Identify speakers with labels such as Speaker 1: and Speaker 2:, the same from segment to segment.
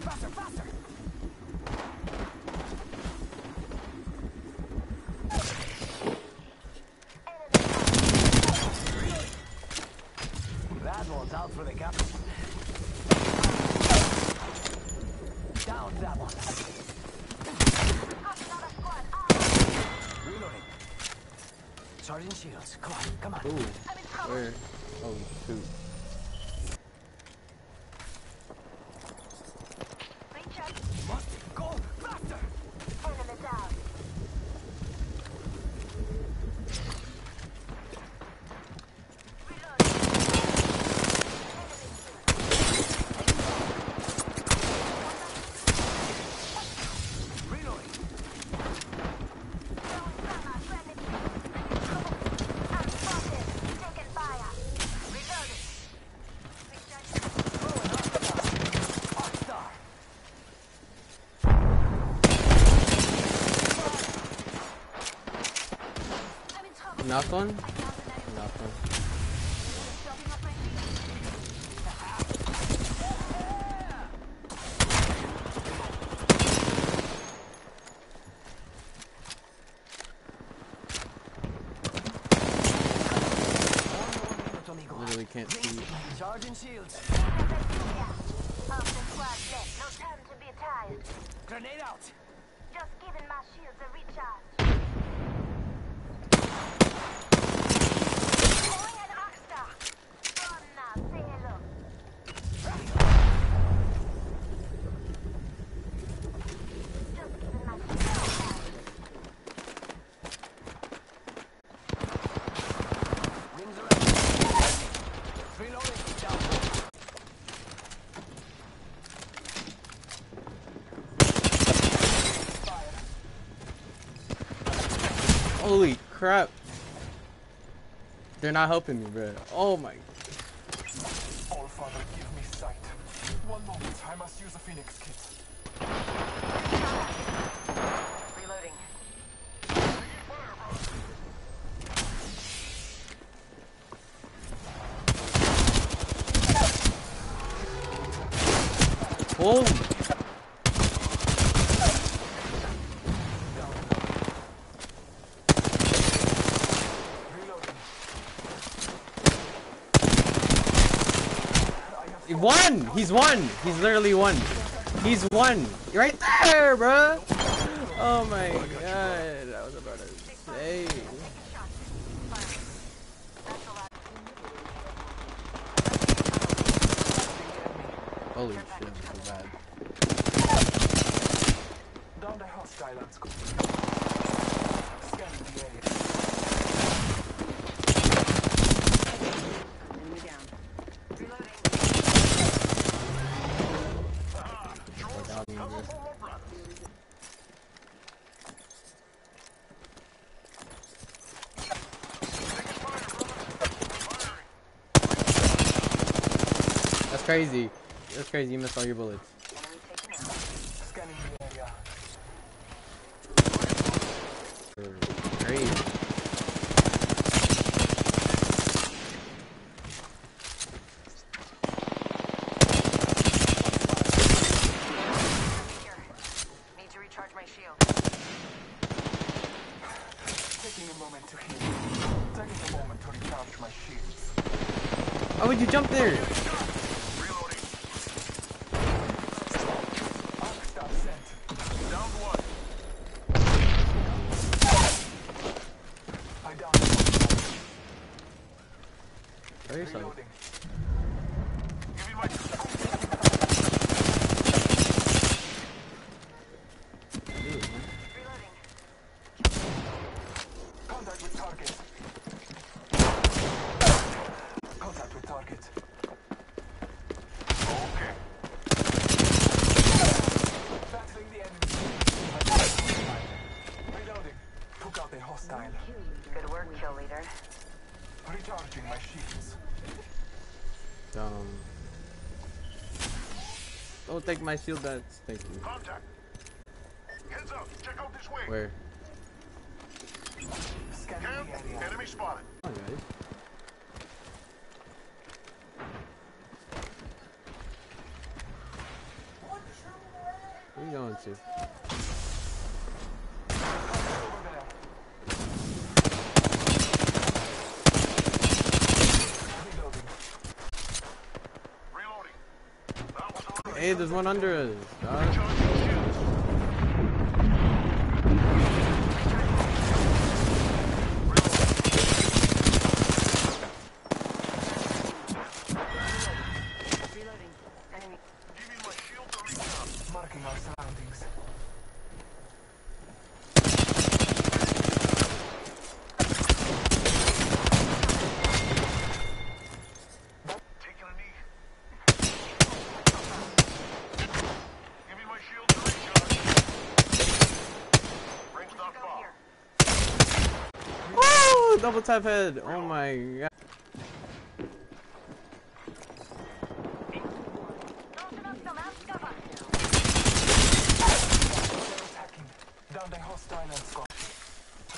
Speaker 1: Faster, faster! That one's out for the captain. Down that one. Sergeant Shields, come on, come on.
Speaker 2: Ooh. Where? Oh shoot.
Speaker 1: Must go faster! Reloading. Hostile.
Speaker 2: Knock one? Knock one. Literally can't see.
Speaker 1: Sergeant Shields. Grenade out.
Speaker 3: Just giving my shields a recharge. Going at Rockstar. Come now, say hello. Just giving my shields a recharge.
Speaker 1: Rings around. Reloading. Down.
Speaker 2: Holy crap. They're not helping me, bro. Oh my.
Speaker 4: All Father, give me sight. One moment, I must use a Phoenix kit.
Speaker 3: Reloading.
Speaker 2: Oh! He won! He's won! He's literally won. He's won. Right there, bro. Oh my god. I was about to say. Holy shit, bad.
Speaker 4: The hostile Scanning the area.
Speaker 2: That's crazy. That's crazy. You missed all your bullets.
Speaker 3: Enemy taken out.
Speaker 4: Scanning the area.
Speaker 2: Crazy.
Speaker 3: Here. Need to recharge my shield.
Speaker 4: Taking a moment to heal. Taking a moment to recharge my shields.
Speaker 2: Why would you jump there? um. Don't take my shield. That's thank you.
Speaker 5: Contact. Heads up. Check out this way.
Speaker 2: Where?
Speaker 5: Camp. Enemy spotted.
Speaker 2: Come guys. Where are you going to? Hey, there's one under us. Dog. double tap head. Oh my god.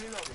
Speaker 4: Reloading.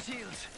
Speaker 4: shields.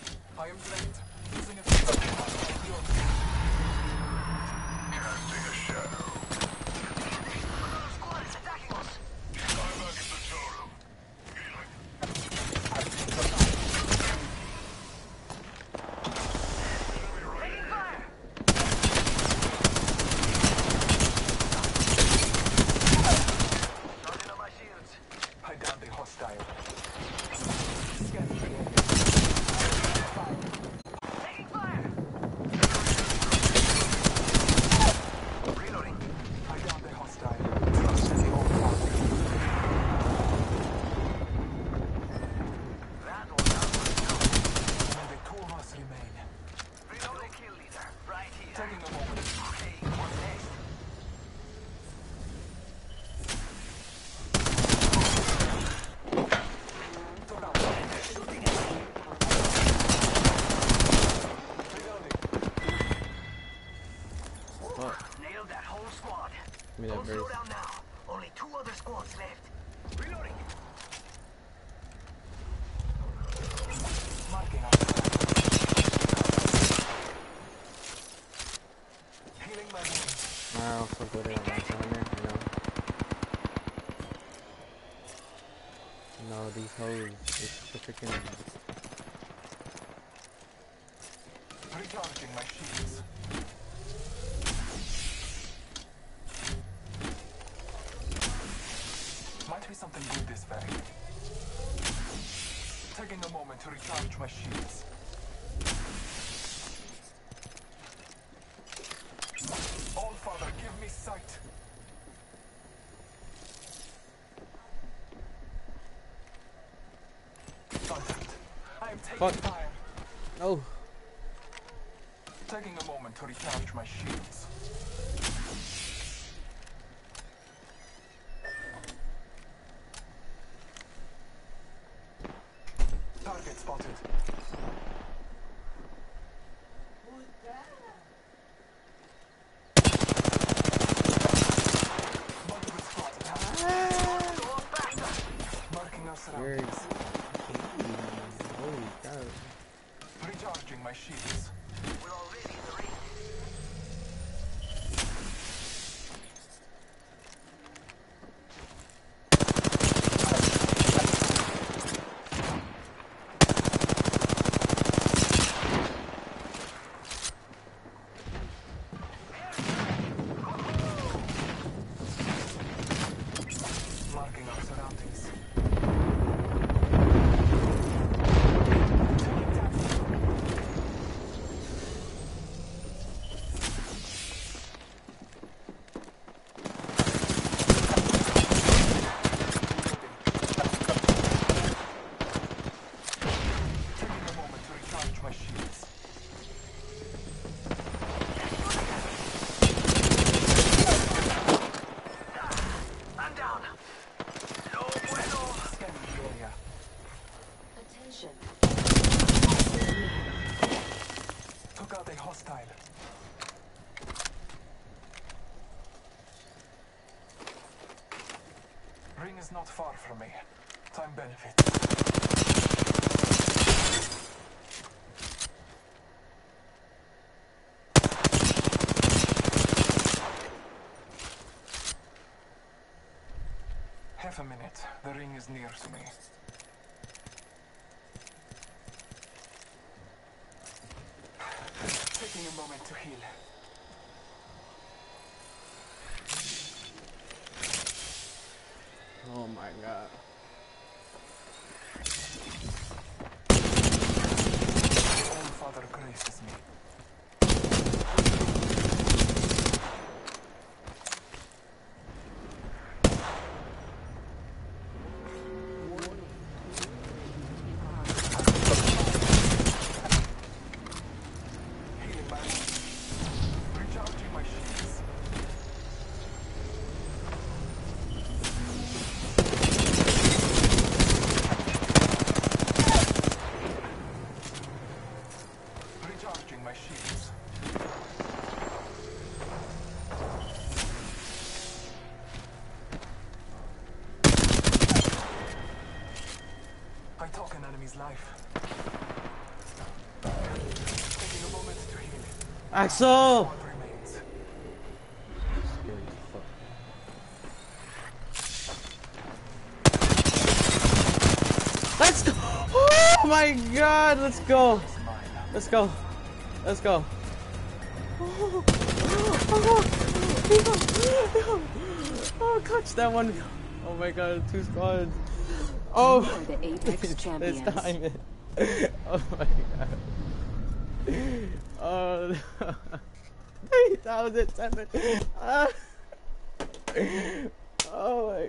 Speaker 2: Verse.
Speaker 1: down now. Only two other squads left. Reloading.
Speaker 4: Marking our Healing my wounds.
Speaker 2: I also go my corner, you know. No, these hoes, it's the freaking
Speaker 4: Recharging my shields. Might be something good this way. Taking a moment to recharge my shields. All Father, give me sight. Contact. I am taking
Speaker 2: Fuck.
Speaker 4: fire.
Speaker 2: Oh,
Speaker 4: Taking a moment to recharge my shields. Target spotted. Multiple squads. Ah. Marking our
Speaker 2: you're
Speaker 4: surroundings.
Speaker 2: Holy god.
Speaker 4: Recharging my shields.
Speaker 1: We're already in the ring.
Speaker 4: Marking our surroundings. Taking a moment to recharge my shields.
Speaker 1: I'm down. No bueno.
Speaker 4: Scanning the area.
Speaker 3: Attention.
Speaker 4: Took out a hostile. Ring is not far from me. Time benefit. Half a minute. The ring is near to me. Taking a moment to heal.
Speaker 2: Oh my god.
Speaker 4: All Father graces me. Healing my wounds. Recharging my shields. Recharging my shields. I talk an enemy's life. Taking a moment to heal.
Speaker 2: Axel!
Speaker 4: What remains?
Speaker 2: Scary as fuck. Let's go! Oh my god, let's go! Let's go. Let's go. Oh, catch that one. Oh my god, two squads. Oh,
Speaker 3: the Apex champions.
Speaker 2: time. it- Oh my god. Oh, 3007. Ah. Oh my